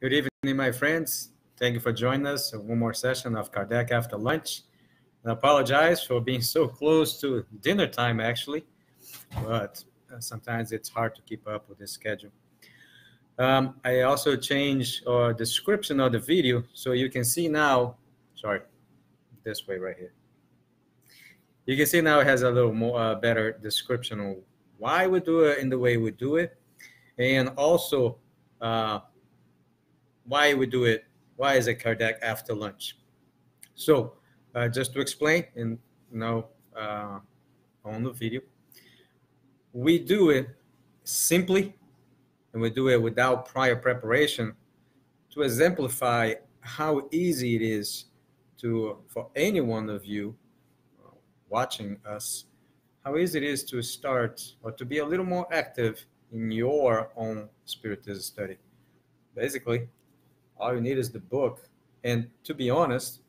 Good evening, my friends. Thank you for joining us. One more session of Kardec after lunch. I apologize for being so close to dinner time, actually, but uh, sometimes it's hard to keep up with this schedule. Um, I also changed our description of the video so you can see now. Sorry, this way right here. You can see now it has a little more uh, better description of why we do it in the way we do it, and also uh, why we do it. Why is it Kardec after lunch? So, uh, just to explain, and know, uh, on the video, we do it simply, and we do it without prior preparation to exemplify how easy it is to for any one of you uh, watching us how easy it is to start or to be a little more active in your own spiritism study basically all you need is the book. And to be honest,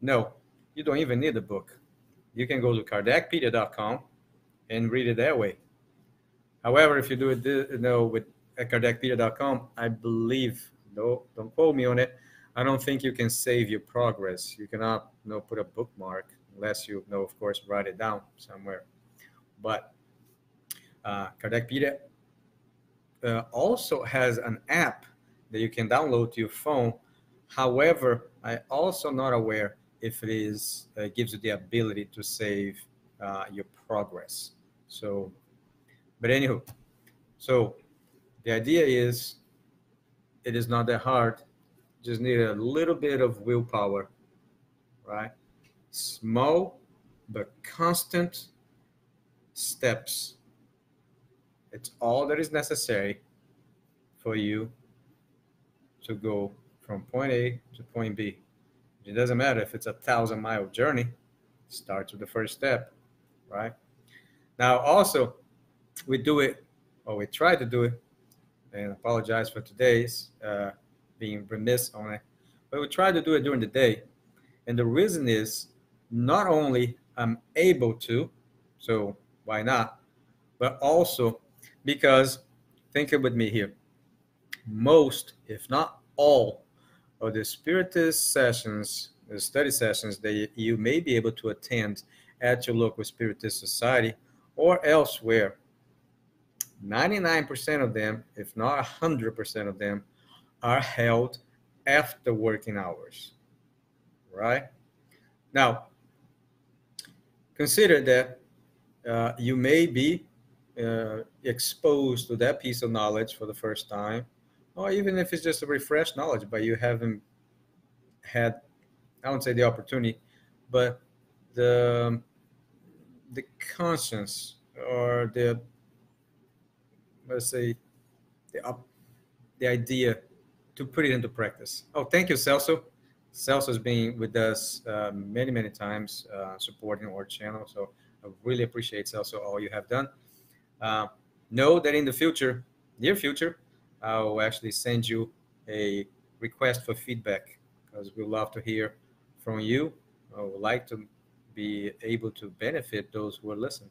no, you don't even need the book. You can go to kardecpedia.com and read it that way. However, if you do it you know, with kardecpedia.com, I believe, no, don't quote me on it, I don't think you can save your progress. You cannot you know, put a bookmark unless you know, of course, write it down somewhere. But uh, Kardecpedia uh, also has an app that you can download to your phone. However, I also not aware if it is uh, gives you the ability to save uh, your progress. So, but anywho, so the idea is it is not that hard. Just need a little bit of willpower, right? Small but constant steps. It's all that is necessary for you to go from point A to point B. It doesn't matter if it's a thousand mile journey, starts with the first step, right? Now, also, we do it, or we try to do it, and apologize for today's uh, being remiss on it, but we try to do it during the day. And the reason is not only I'm able to, so why not, but also because, think it with me here most, if not all, of the Spiritist sessions, the study sessions that you may be able to attend at your local Spiritist society or elsewhere. 99% of them, if not 100% of them, are held after working hours. Right? Now, consider that uh, you may be uh, exposed to that piece of knowledge for the first time or even if it's just a refreshed knowledge, but you haven't had, I won't say the opportunity, but the the conscience or the let's say the up, the idea to put it into practice. Oh, thank you, Celso. Celso has been with us uh, many, many times, uh, supporting our channel. So I really appreciate Celso all you have done. Uh, know that in the future, near future, I'll actually send you a request for feedback because we love to hear from you. I would like to be able to benefit those who are listening.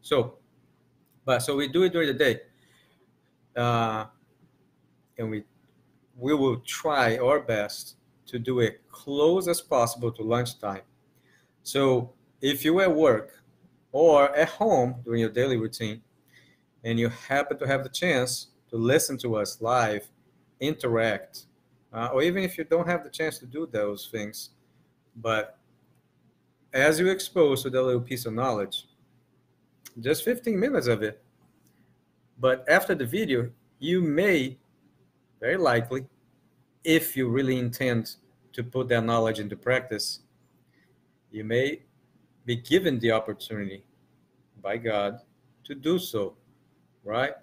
So, but so we do it during the day, uh, and we we will try our best to do it close as possible to lunchtime. So if you're at work or at home during your daily routine, and you happen to have the chance to listen to us live, interact, uh, or even if you don't have the chance to do those things, but as you expose to that little piece of knowledge, just 15 minutes of it. But after the video, you may, very likely, if you really intend to put that knowledge into practice, you may be given the opportunity by God to do so, right?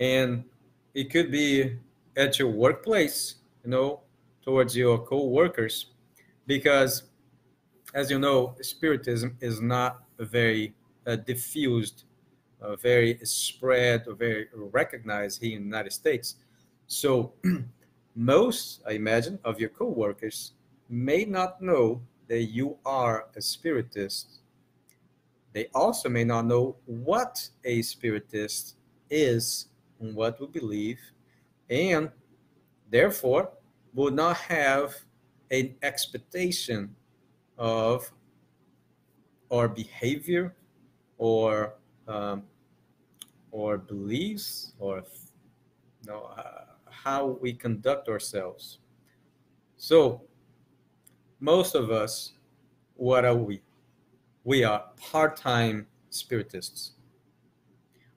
And it could be at your workplace you know towards your co-workers. Because as you know spiritism is not very uh, diffused uh, very spread or very recognized here in the united states. So most i imagine of your co-workers may not know that you are a spiritist. They also may not know what a spiritist is on what we believe, and therefore, would not have an expectation of our behavior or um, or beliefs or you know, uh, how we conduct ourselves. So, most of us, what are we? We are part time spiritists.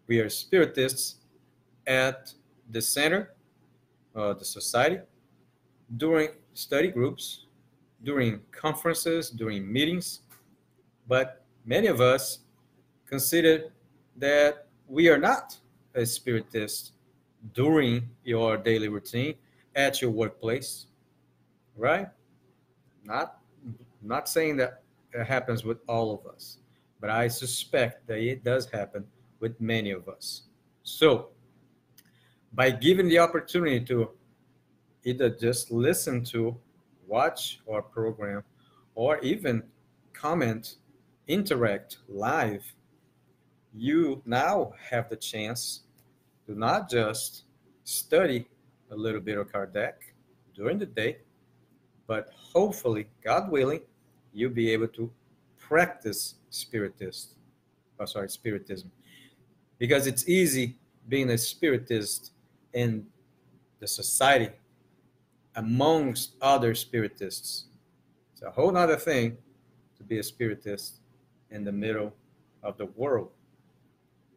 We are spiritists at the center of the society during study groups, during conferences, during meetings. But many of us consider that we are not a spiritist during your daily routine at your workplace, right? Not not saying that it happens with all of us, but I suspect that it does happen with many of us. So, by giving the opportunity to either just listen to, watch our program, or even comment, interact live, you now have the chance to not just study a little bit of Kardec during the day, but hopefully, God willing, you'll be able to practice spiritist, oh, sorry, spiritism. Because it's easy being a spiritist in the society amongst other spiritists. It's a whole other thing to be a spiritist in the middle of the world.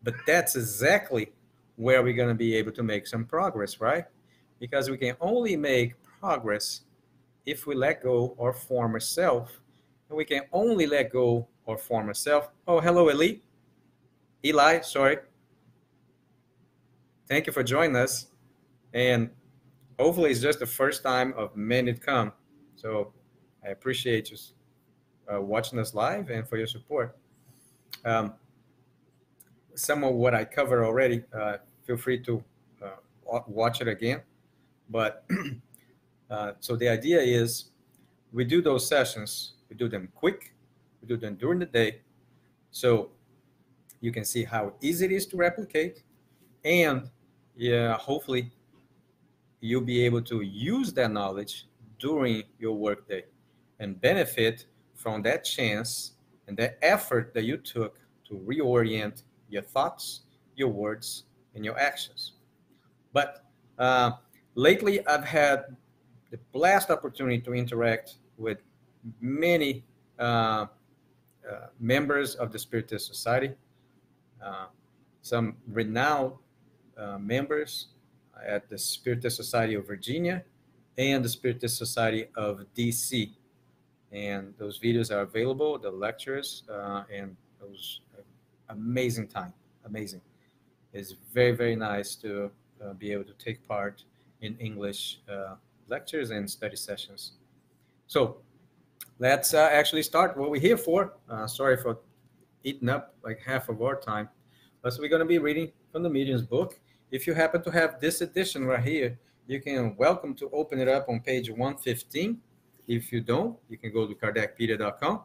But that's exactly where we're going to be able to make some progress, right? Because we can only make progress if we let go our former self. And we can only let go our former self. Oh, hello, Eli. Eli, sorry. Thank you for joining us. And hopefully it's just the first time of many to come. So I appreciate you uh, watching us live and for your support. Um, some of what I covered already, uh, feel free to uh, watch it again. But uh, so the idea is we do those sessions, we do them quick, we do them during the day. So you can see how easy it is to replicate. And yeah, hopefully you'll be able to use that knowledge during your workday and benefit from that chance and that effort that you took to reorient your thoughts, your words, and your actions. But uh, lately, I've had the blast opportunity to interact with many uh, uh, members of the Spiritist Society, uh, some renowned uh, members at the Spiritist Society of Virginia and the Spiritist Society of DC. And those videos are available, the lectures, uh, and those amazing time, amazing. It's very, very nice to uh, be able to take part in English uh, lectures and study sessions. So let's uh, actually start what we're here for. Uh, sorry for eating up like half of our time. But we're going to be reading from the Medium's book. If you happen to have this edition right here, you can welcome to open it up on page 115. If you don't, you can go to kardecpedia.com.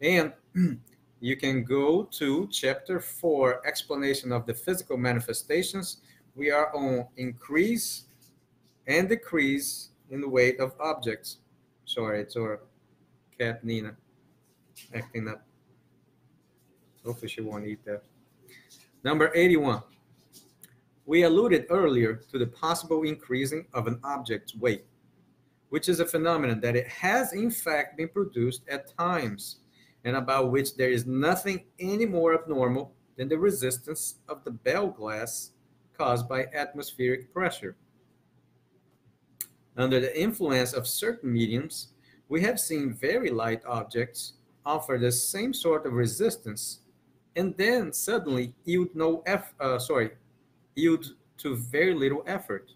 And you can go to chapter 4, explanation of the physical manifestations. We are on increase and decrease in the weight of objects. Sorry, it's our cat Nina acting up. Hopefully she won't eat that. Number 81. We alluded earlier to the possible increasing of an object's weight, which is a phenomenon that it has in fact been produced at times and about which there is nothing any more abnormal than the resistance of the bell glass caused by atmospheric pressure. Under the influence of certain mediums, we have seen very light objects offer the same sort of resistance and then suddenly yield no eff- uh, sorry yield to very little effort.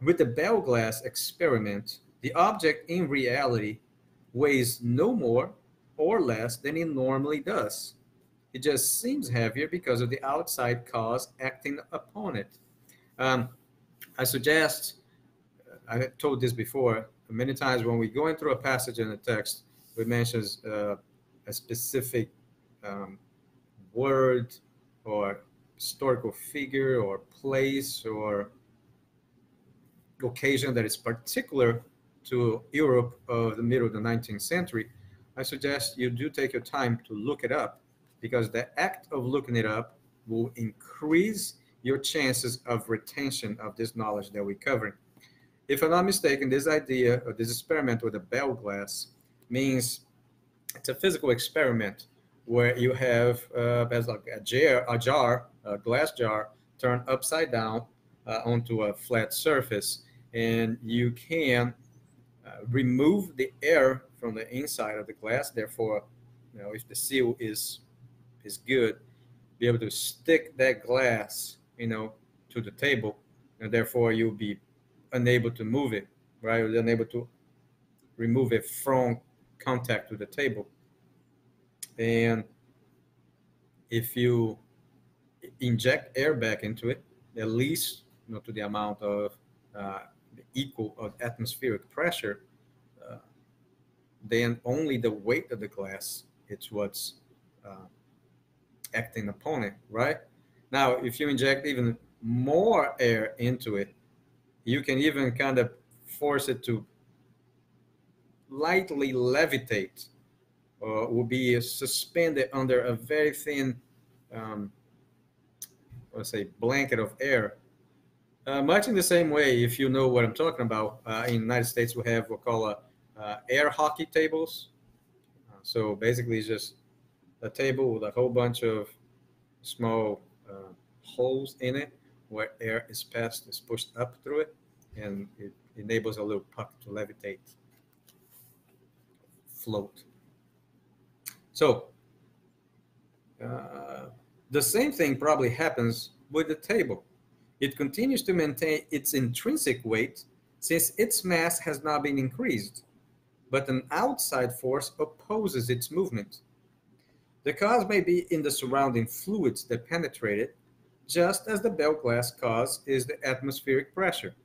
With the bell glass experiment, the object in reality weighs no more or less than it normally does. It just seems heavier because of the outside cause acting upon it. Um, I suggest, I told this before, many times when we go through a passage in the text, it mentions uh, a specific um, word or historical figure or place or occasion that is particular to Europe of the middle of the 19th century, I suggest you do take your time to look it up because the act of looking it up will increase your chances of retention of this knowledge that we're covering. If I'm not mistaken, this idea or this experiment with a bell glass means it's a physical experiment where you have uh, as like a jar, a jar, a glass jar, turned upside down uh, onto a flat surface, and you can uh, remove the air from the inside of the glass. Therefore, you know, if the seal is is good, be able to stick that glass, you know, to the table, and therefore you'll be unable to move it, right? You're unable to remove it from contact with the table. And if you inject air back into it, at least you know, to the amount of uh, the equal of atmospheric pressure, uh, then only the weight of the glass it's what's uh, acting upon it, right? Now, if you inject even more air into it, you can even kind of force it to lightly levitate or will be suspended under a very thin, um, let's say, blanket of air. Uh, much in the same way, if you know what I'm talking about, uh, in the United States we have what we call a, uh, air hockey tables. Uh, so basically, it's just a table with a whole bunch of small uh, holes in it where air is passed, is pushed up through it, and it enables a little puck to levitate, float. So uh, the same thing probably happens with the table. It continues to maintain its intrinsic weight since its mass has not been increased, but an outside force opposes its movement. The cause may be in the surrounding fluids that penetrate it, just as the bell glass cause is the atmospheric pressure.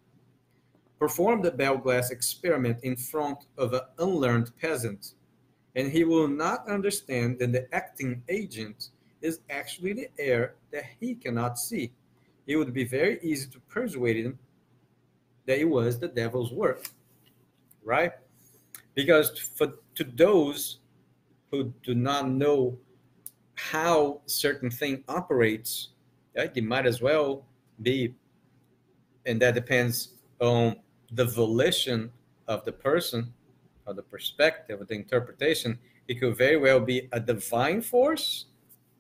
Perform the bell glass experiment in front of an unlearned peasant, and he will not understand that the acting agent is actually the air that he cannot see. It would be very easy to persuade him that it was the devil's work, right? Because for to those who do not know how certain thing operates, right, they might as well be, and that depends on the volition of the person, or the perspective, or the interpretation. It could very well be a divine force,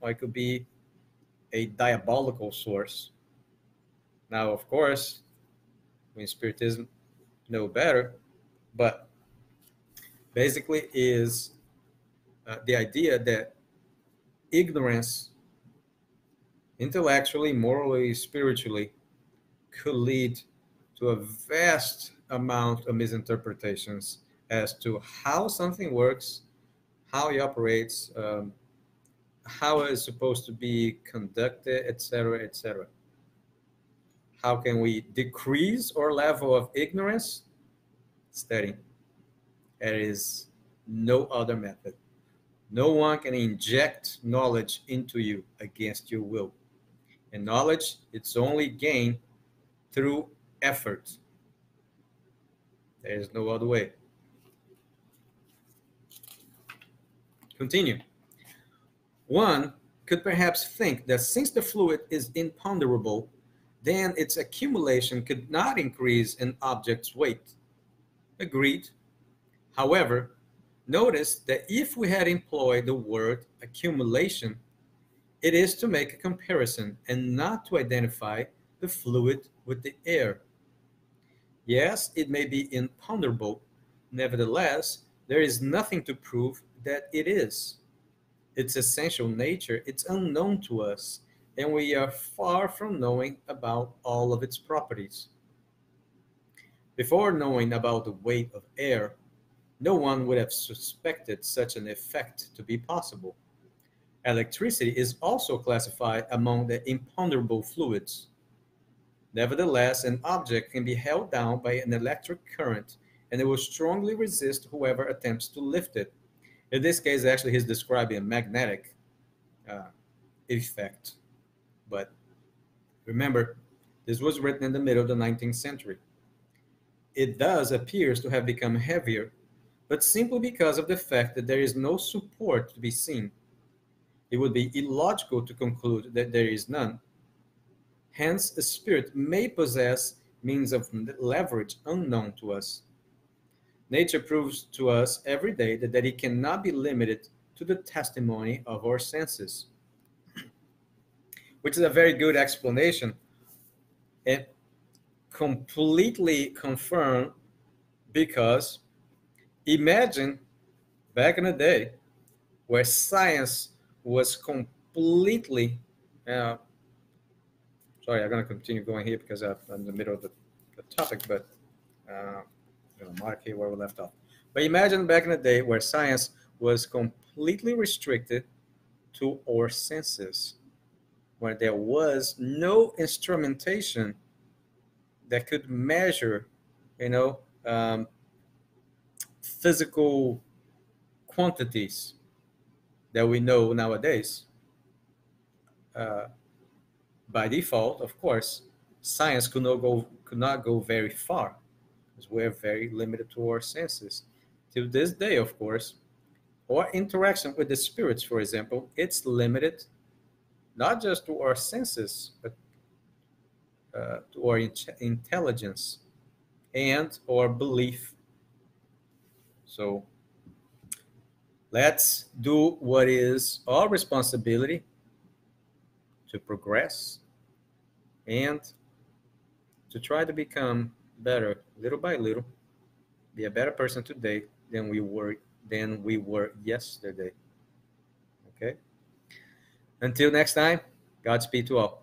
or it could be a diabolical source. Now, of course, when Spiritism know better, but basically is uh, the idea that ignorance, intellectually, morally, spiritually, could lead to a vast amount of misinterpretations as to how something works, how it operates, um, how it is supposed to be conducted, etc., etc. How can we decrease our level of ignorance? Studying. There is no other method. No one can inject knowledge into you against your will. And knowledge, it's only gained through effort. There is no other way. Continue. One could perhaps think that since the fluid is imponderable, then its accumulation could not increase an object's weight. Agreed. However, Notice that if we had employed the word accumulation, it is to make a comparison and not to identify the fluid with the air. Yes, it may be imponderable. Nevertheless, there is nothing to prove that it is. Its essential nature, it's unknown to us, and we are far from knowing about all of its properties. Before knowing about the weight of air, no one would have suspected such an effect to be possible. Electricity is also classified among the imponderable fluids. Nevertheless, an object can be held down by an electric current and it will strongly resist whoever attempts to lift it. In this case, actually, he's describing a magnetic uh, effect. But remember, this was written in the middle of the 19th century. it does appears to have become heavier, but simply because of the fact that there is no support to be seen. It would be illogical to conclude that there is none. Hence, a spirit may possess means of leverage unknown to us. Nature proves to us every day that, that it cannot be limited to the testimony of our senses, which is a very good explanation. And completely confirmed because imagine back in the day where science was completely uh, sorry i'm going to continue going here because i'm in the middle of the, the topic but uh, going to mark here where we left off but imagine back in the day where science was completely restricted to our senses where there was no instrumentation that could measure you know um, physical quantities that we know nowadays. Uh, by default, of course, science could not go could not go very far because we're very limited to our senses. To this day, of course, our interaction with the spirits, for example, it's limited not just to our senses, but uh, to our in- intelligence and our belief. So let's do what is our responsibility to progress and to try to become better little by little be a better person today than we were than we were yesterday. Okay? Until next time godspeed to all